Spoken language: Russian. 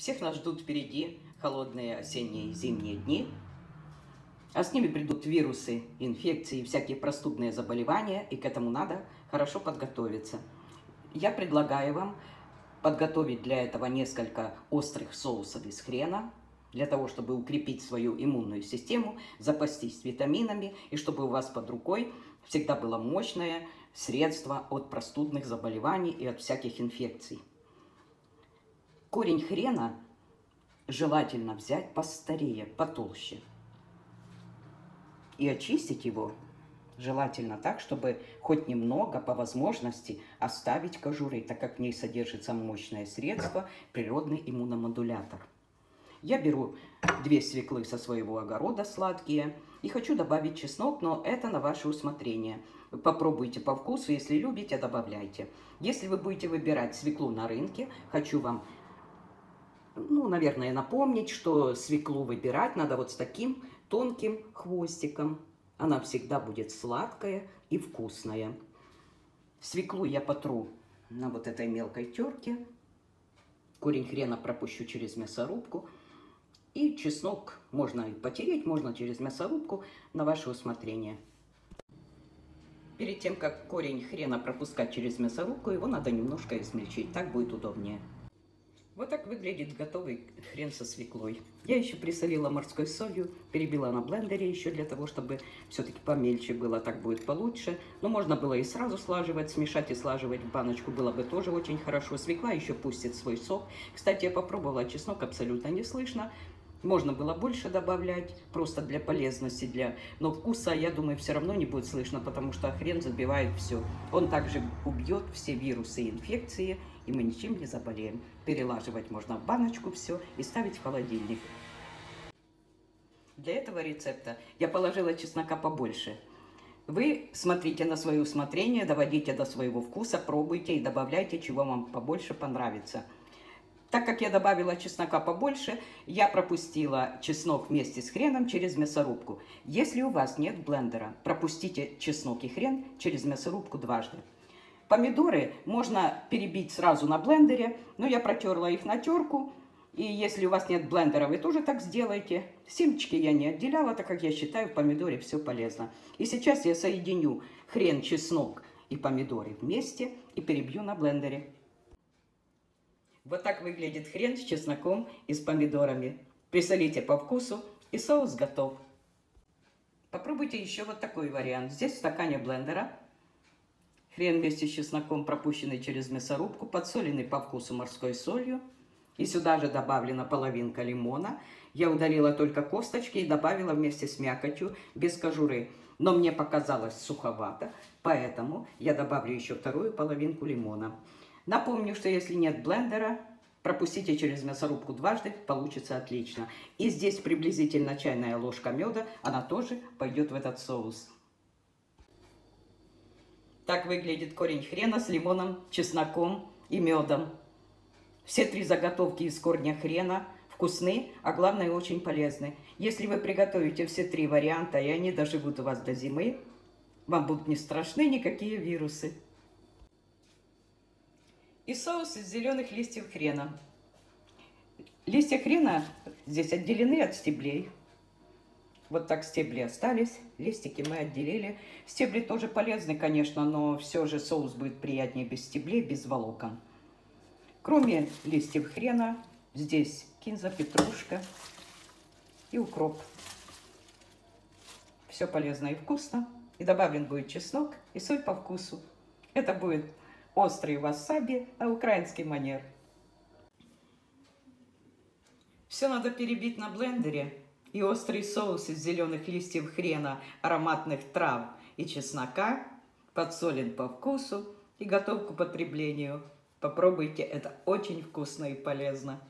Всех нас ждут впереди холодные осенние и зимние дни. А с ними придут вирусы, инфекции, всякие простудные заболевания, и к этому надо хорошо подготовиться. Я предлагаю вам подготовить для этого несколько острых соусов из хрена, для того, чтобы укрепить свою иммунную систему, запастись витаминами, и чтобы у вас под рукой всегда было мощное средство от простудных заболеваний и от всяких инфекций. Корень хрена желательно взять постарее, потолще. И очистить его желательно так, чтобы хоть немного, по возможности, оставить кожуры, так как в ней содержится мощное средство, природный иммуномодулятор. Я беру две свеклы со своего огорода сладкие и хочу добавить чеснок, но это на ваше усмотрение. Попробуйте по вкусу, если любите, добавляйте. Если вы будете выбирать свеклу на рынке, хочу вам ну, наверное, напомнить, что свеклу выбирать надо вот с таким тонким хвостиком. Она всегда будет сладкая и вкусная. Свеклу я потру на вот этой мелкой терке. Корень хрена пропущу через мясорубку. И чеснок можно и потереть, можно через мясорубку на ваше усмотрение. Перед тем, как корень хрена пропускать через мясорубку, его надо немножко измельчить. Так будет удобнее. Вот так выглядит готовый хрен со свеклой. Я еще присолила морской солью, перебила на блендере еще для того, чтобы все-таки помельче было, так будет получше. Но можно было и сразу слаживать, смешать и слаживать в баночку было бы тоже очень хорошо. Свекла еще пустит свой сок. Кстати, я попробовала чеснок, абсолютно не слышно. Можно было больше добавлять, просто для полезности, для... но вкуса, я думаю, все равно не будет слышно, потому что хрен забивает все. Он также убьет все вирусы и инфекции, и мы ничем не заболеем. Перелаживать можно в баночку все и ставить в холодильник. Для этого рецепта я положила чеснока побольше. Вы смотрите на свое усмотрение, доводите до своего вкуса, пробуйте и добавляйте, чего вам побольше понравится. Так как я добавила чеснока побольше, я пропустила чеснок вместе с хреном через мясорубку. Если у вас нет блендера, пропустите чеснок и хрен через мясорубку дважды. Помидоры можно перебить сразу на блендере, но я протерла их на терку. И если у вас нет блендера, вы тоже так сделайте. Семечки я не отделяла, так как я считаю, в помидоре все полезно. И сейчас я соединю хрен, чеснок и помидоры вместе и перебью на блендере. Вот так выглядит хрен с чесноком и с помидорами. Присолите по вкусу, и соус готов. Попробуйте еще вот такой вариант. Здесь в стакане блендера хрен вместе с чесноком, пропущенный через мясорубку, подсоленный по вкусу морской солью. И сюда же добавлена половинка лимона. Я удалила только косточки и добавила вместе с мякотью, без кожуры. Но мне показалось суховато, поэтому я добавлю еще вторую половинку лимона. Напомню, что если нет блендера, пропустите через мясорубку дважды, получится отлично. И здесь приблизительно чайная ложка меда, она тоже пойдет в этот соус. Так выглядит корень хрена с лимоном, чесноком и медом. Все три заготовки из корня хрена вкусны, а главное очень полезны. Если вы приготовите все три варианта, и они доживут у вас до зимы, вам будут не страшны никакие вирусы и соус из зеленых листьев хрена. Листья хрена здесь отделены от стеблей. Вот так стебли остались, листики мы отделили. Стебли тоже полезны, конечно, но все же соус будет приятнее без стеблей, без волокон. Кроме листьев хрена, здесь кинза, петрушка и укроп. Все полезно и вкусно. И добавлен будет чеснок и соль по вкусу. Это будет острый васаби на украинский манер. Все надо перебить на блендере. И острый соус из зеленых листьев хрена, ароматных трав и чеснока подсолен по вкусу и готов к употреблению. Попробуйте, это очень вкусно и полезно.